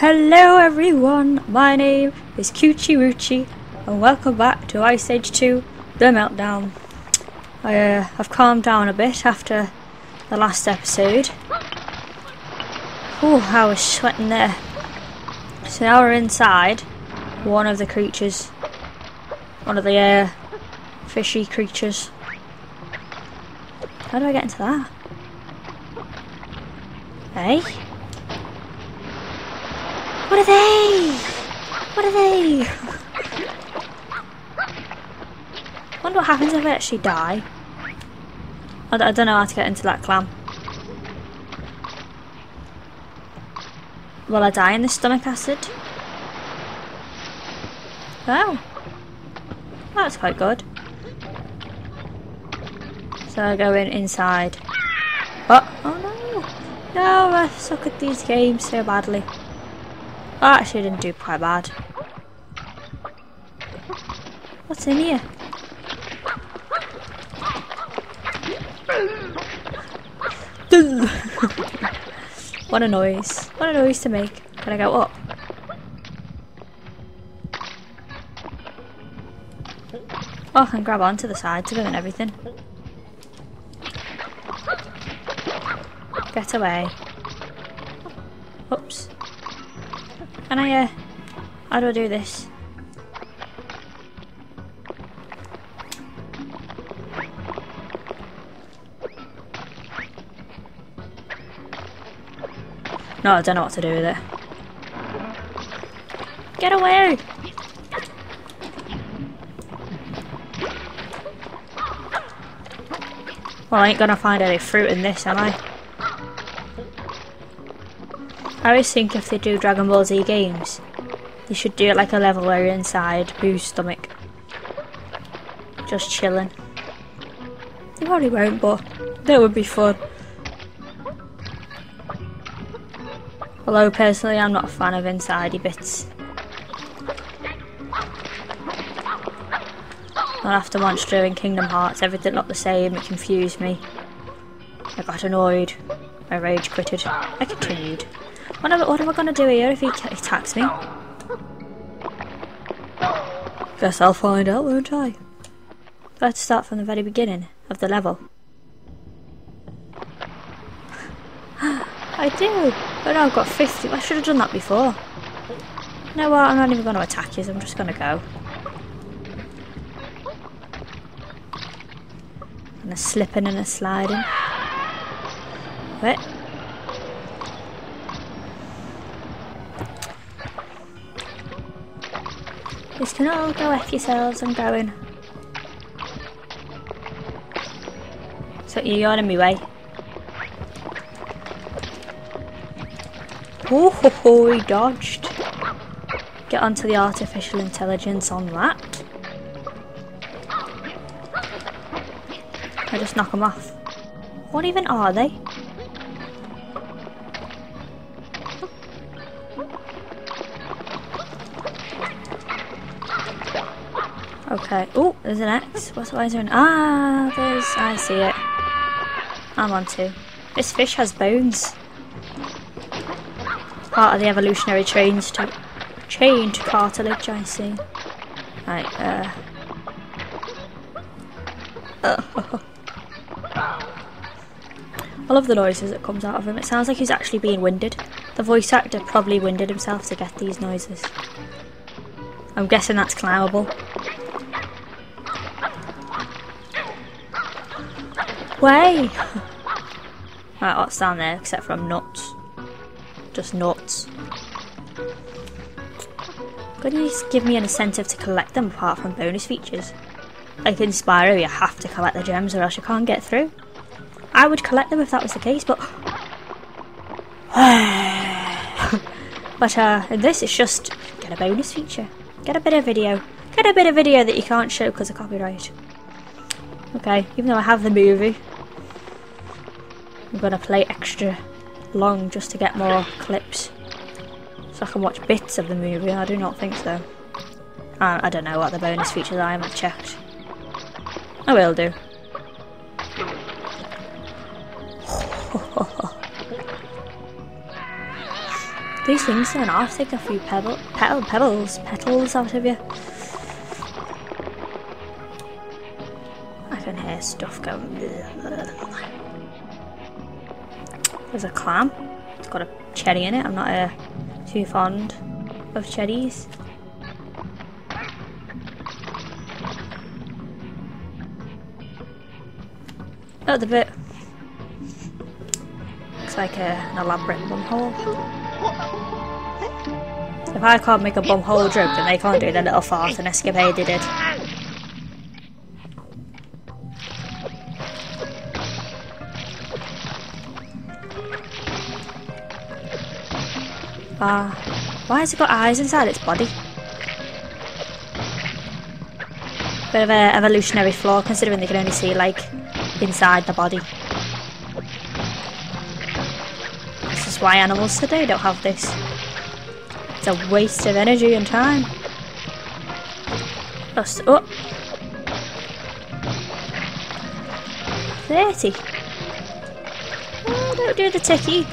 Hello everyone, my name is Koochi and welcome back to Ice Age 2 The Meltdown. I, uh, have calmed down a bit after the last episode. Oh, I was sweating there. So now we're inside one of the creatures. One of the uh, fishy creatures. How do I get into that? Hey? What are they? What are they? wonder what happens if I actually die. I, I don't know how to get into that clam. Will I die in the stomach acid? Oh. That's quite good. So I go in inside. Oh, oh no! No, I suck at these games so badly. Oh, actually didn't do quite bad. What's in here? what a noise. What a noise to make. Can I go up? Oh, I can grab onto the sides of it and everything. Get away. Oops. Can I, uh... How do I do this? No, I don't know what to do with it. Get away! Well, I ain't gonna find any fruit in this, am I? I always think if they do Dragon Ball Z games, they should do it like a level where you're inside Boo's stomach. Just chilling. They probably won't, but that would be fun. Although personally I'm not a fan of insidey bits. Not after Monstro in Kingdom Hearts, everything looked the same, it confused me. I got annoyed. My rage quitted. I continued. What am, what am I going to do here if he attacks me? Guess I'll find out, won't I? Let's start from the very beginning of the level. I do! But no, I've got 50. I should have done that before. You know what? I'm not even going to attack you, I'm just going to go. And a slipping and a sliding. Wait. Just can all go F yourselves, I'm going. So you're in my way. Oh ho ho, he dodged. Get onto the artificial intelligence on that. I just knock them off. What even are they? Okay. Oh, there's an X. What's why is there an Ah there's I see it. I'm on two. This fish has bones. Part of the evolutionary change to chain to cartilage, I see. Right, uh I love the noises that comes out of him. It sounds like he's actually being winded. The voice actor probably winded himself to get these noises. I'm guessing that's climbable. Way! right, what's down there except from nuts? Just nuts. Could you just give me an incentive to collect them apart from bonus features? Like in Spyro, you have to collect the gems or else you can't get through. I would collect them if that was the case, but... but uh, this it's just get a bonus feature. Get a bit of video. Get a bit of video that you can't show because of copyright. Okay, even though I have the movie, I'm gonna play extra long just to get more clips. So I can watch bits of the movie, I do not think so. Uh, I don't know what the bonus features are, I haven't checked. I will do. These things don't half take a few pebble, petal, pebbles, petals out of you. I can hear stuff going. There's a clam. It's got a cherry in it. I'm not uh, too fond of cherries. Oh, the bit. Looks like a, an elaborate bumhole. If I can't make a bumhole joke, then they can't do the little fart and escapade they did. Ah, why has it got eyes inside its body? Bit of an evolutionary flaw considering they can only see like inside the body. This is why animals today don't have this. It's a waste of energy and time. Just, oh. 30. Oh, don't do the ticky.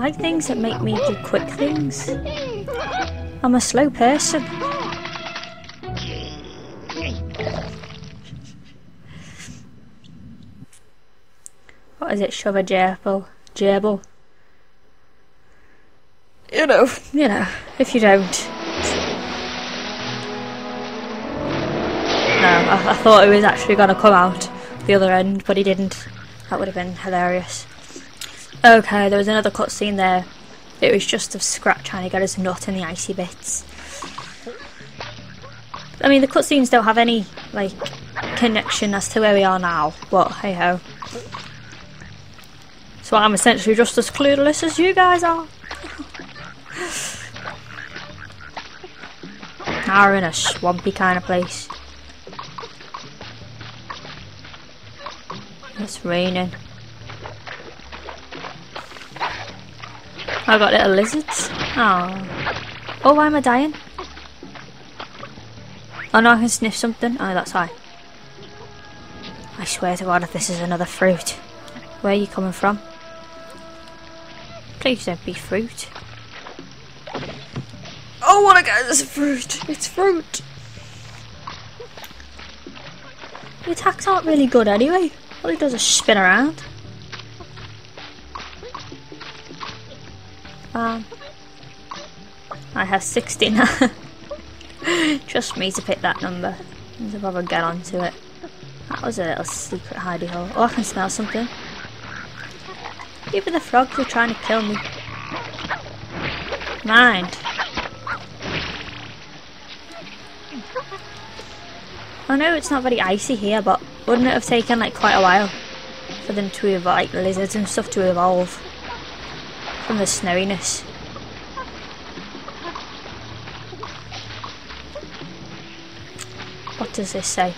Like things that make me do quick things. I'm a slow person. What is it? Shove a gerbil? Gerbil? You know, you know, if you don't. No, I, I thought it was actually going to come out the other end, but he didn't. That would have been hilarious. Okay, there was another cutscene there. It was just of Scrat trying to get his nut in the icy bits. I mean, the cutscenes don't have any, like, connection as to where we are now, but hey ho. So I'm essentially just as clueless as you guys are. now we're in a swampy kind of place. It's raining. I got little lizards. Oh. Oh, why am I dying? Oh no, I can sniff something. Oh, that's why. I swear to God if this is another fruit. Where are you coming from? Please don't be fruit. Oh, what I get is fruit. It's fruit. The attacks aren't really good anyway. All he does is spin around. Um, I have 60 now. Trust me to pick that number. To probably get onto it. That was a little secret hidey hole. Oh, I can smell something. Even the frogs are trying to kill me. Mind. I know it's not very icy here, but wouldn't it have taken like quite a while for them to evolve, like lizards and stuff to evolve? From the snowiness. What does this say?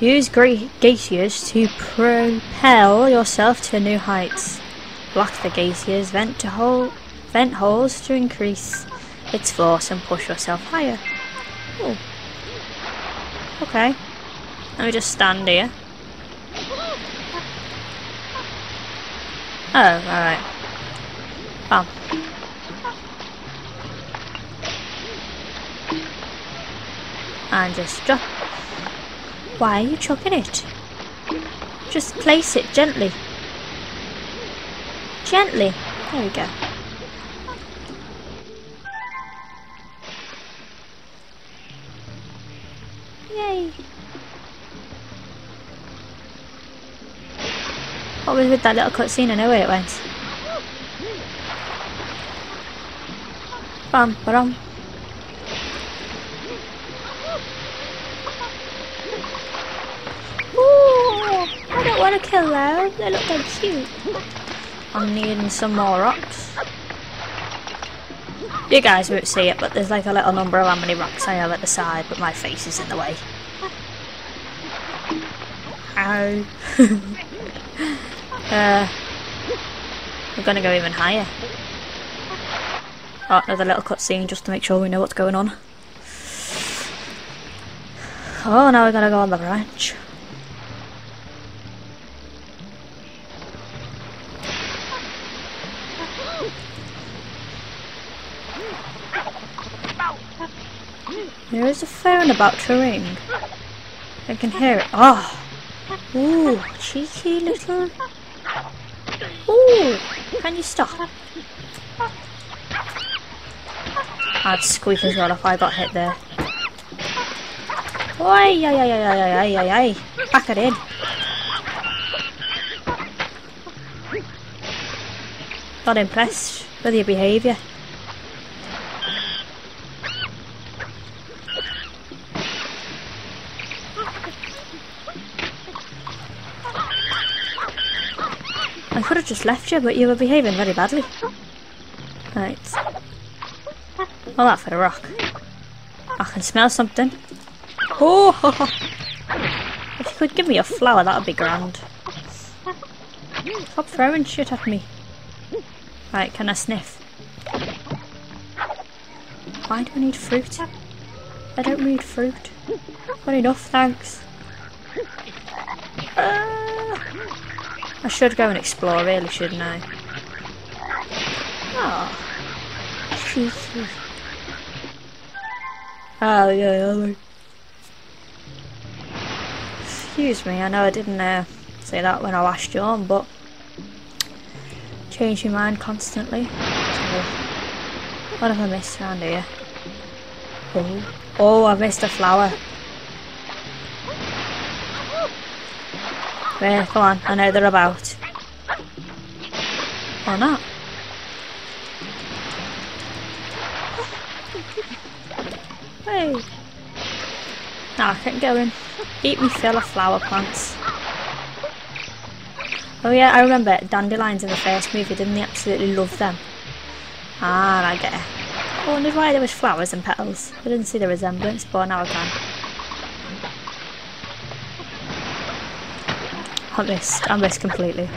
Use glaciers to propel yourself to new heights. Block the glaciers, vent to hole, vent holes to increase its force and push yourself higher. Ooh. Okay. Let me just stand here. Oh, alright. Oh. And just drop. Why are you chucking it? Just place it gently. Gently. There we go. With that little cutscene? I know where it went. Bum, ba-dum. Ooh, I don't want to kill them. They look so cute. I'm needing some more rocks. You guys won't see it, but there's like a little number of how many rocks I have at the side, but my face is in the way. Ow. Uh, we're gonna go even higher. Oh, another little cutscene just to make sure we know what's going on. Oh, now we're gonna go on the branch. There is a phone about to ring. I can hear it. Oh! Ooh, cheeky little... Ooh! Can you stop? I'd squeak as well if I got hit there. Oi, ay, ay, ay, ay, ay, ay, ay. Pack it in. Not impressed with your behaviour. Could have just left you, but you were behaving very badly. Right. Well, that for a rock. I can smell something. Oh! If you could give me a flower, that would be grand. Stop throwing shit at me. Right, can I sniff? Why do I need fruit? I don't need fruit. Not enough, thanks. Uh, I should go and explore, really, shouldn't I? Oh. Jesus. Oh, yeah, Excuse me, I know I didn't uh, say that when I last you on, but change your mind constantly. So, what have I missed around here? Oh, oh, I missed a flower. Come on, I know they're about. Or not. Hey! Nah, I can't go in. Eat me fill of flower plants. Oh yeah, I remember dandelions in the first movie, didn't they absolutely love them? Ah, I get it. I wondered why there was flowers and petals. I didn't see the resemblance, but now I can. I missed. I missed completely.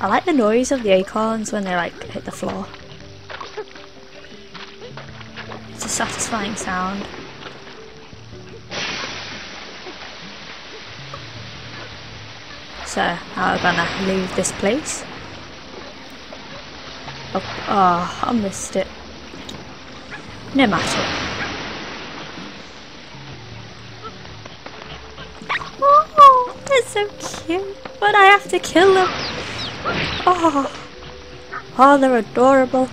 I like the noise of the acorns when they like hit the floor. It's a satisfying sound. So now we're gonna leave this place. Oh, oh I missed it. No matter. So cute, but I have to kill them. Oh, oh, they're adorable.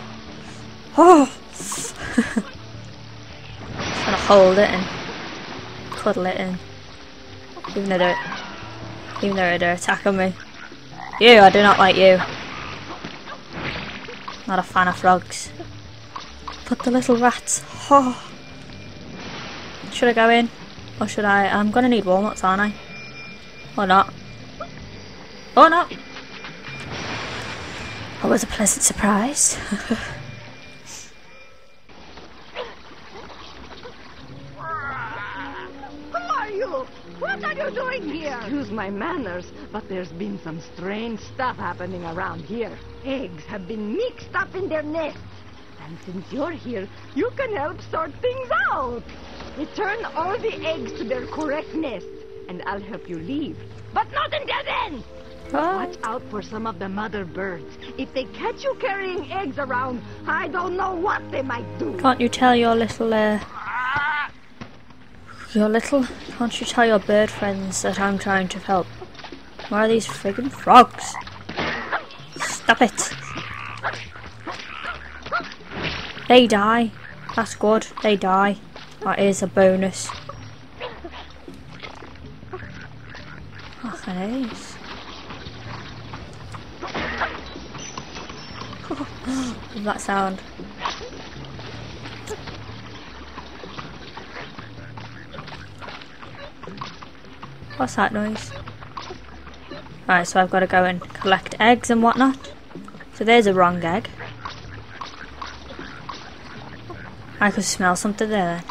Oh, I'm gonna hold it and cuddle it in, even though they're, even though they're attacking me. You, I do not like you. Not a fan of frogs. But the little rats. Oh. Should I go in? Or should I? I'm gonna need walnuts, aren't I? Or not. Or not. That was a pleasant surprise. Who are you? What are you doing here? Excuse my manners, but there's been some strange stuff happening around here. Eggs have been mixed up in their nests. And since you're here, you can help sort things out. Return all the eggs to their correct nests and I'll help you leave. But not until then! Watch out for some of the mother birds. If they catch you carrying eggs around, I don't know what they might do. Can't you tell your little, uh... Your little... Can't you tell your bird friends that I'm trying to help? Why are these friggin' frogs? Stop it! They die. That's good. They die. That is a bonus. face. That sound. What's that noise? Alright, so I've got to go and collect eggs and whatnot. So there's a wrong egg. I could smell something there.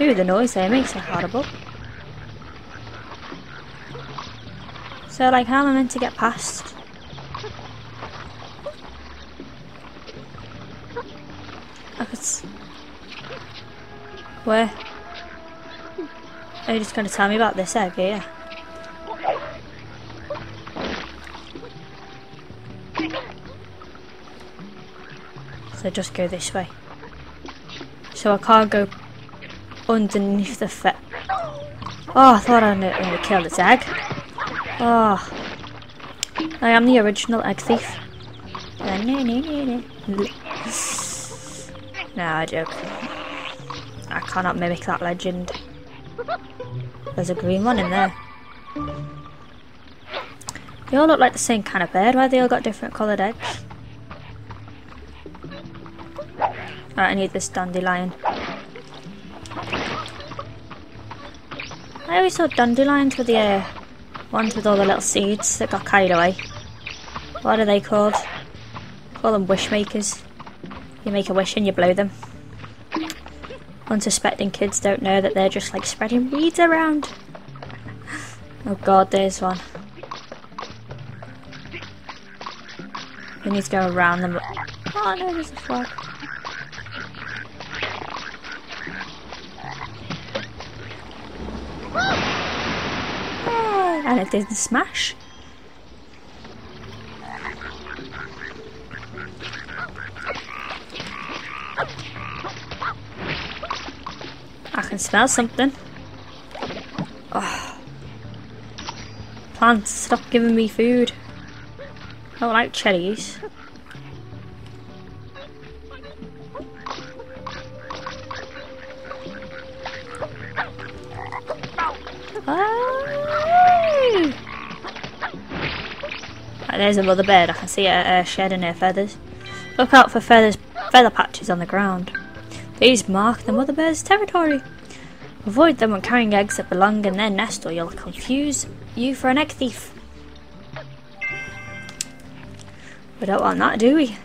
Ooh, the noise there makes it horrible. So, like, how am I meant to get past? I could Where? Are you just going to tell me about this egg here? So just go this way. So I can't go underneath the fe- Oh, I thought I knew to kill this egg. Oh. I am the original egg thief. No, I joke. I cannot mimic that legend. There's a green one in there. They all look like the same kind of bird, why they all got different coloured eggs? Right, I need this dandelion. I always thought dandelions were the uh, ones with all the little seeds that got carried away. What are they called? Call them wish makers. You make a wish and you blow them. Unsuspecting kids don't know that they're just like spreading weeds around. Oh god, there's one. We need to go around them. Oh no, there's a frog. Ah, and it didn't smash. I can smell something. Oh. Plants, stop giving me food. I don't like cherries. There's a mother bird. I can see her uh, shedding her feathers. Look out for feathers, feather patches on the ground. These mark the mother bird's territory. Avoid them when carrying eggs that belong in their nest or you'll confuse you for an egg thief. We don't want that, do we?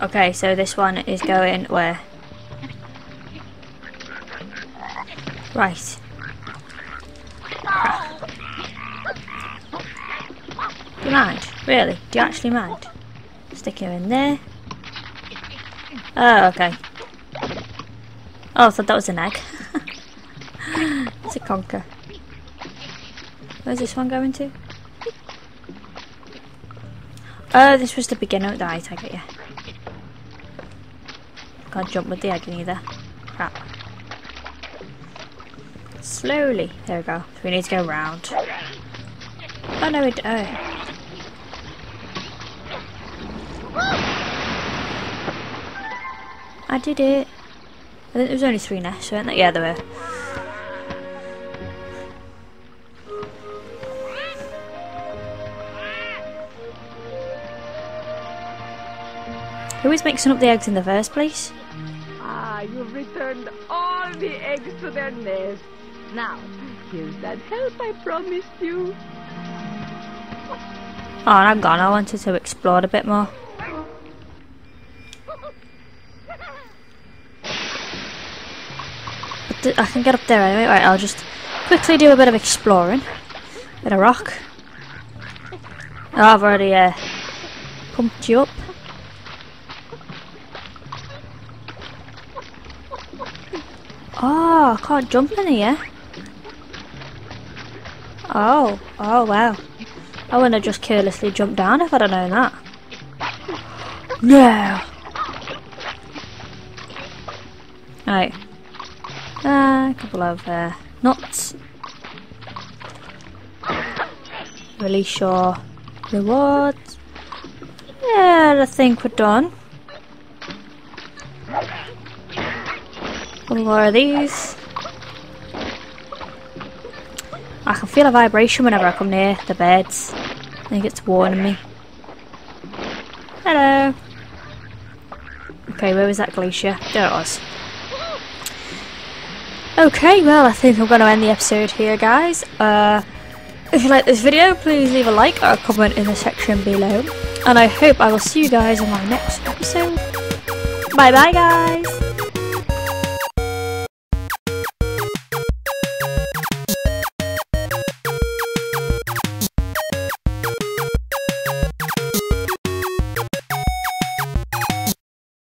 Okay, so this one is going where? Right. Do you mind? Really? Do you actually mind? Stick her in there. Oh, okay. Oh, I thought that was an egg. it's a conker. Where's this one going to? Oh, this was the beginner. Right, I take you. Can't jump with the egg either. Slowly. There we go. We need to go round. Oh no, we oh. I did it. I think there was only three nests, weren't there? Yeah, there were. Who is mixing up the eggs in the first place? Ah, you've returned all the eggs to their nest. Now, here's that help I promised you. Oh, I'm gone. I wanted to explore a bit more. I can get up there anyway. Right, I'll just quickly do a bit of exploring. Bit of rock. Oh, I've already uh, pumped you up. Oh, I can't jump in here. Oh, oh wow. I wouldn't have just carelessly jumped down if I'd have known that. No! Right. Uh, a couple of uh, nuts. Release your rewards. Yeah, I think we're done. One more of these. I can feel a vibration whenever I come near the beds. I think it's warning me. Hello. Okay, where was that glacier? There it was. Okay, well, I think I'm going to end the episode here, guys. Uh, if you like this video, please leave a like or a comment in the section below. And I hope I will see you guys in my next episode. Bye bye, guys!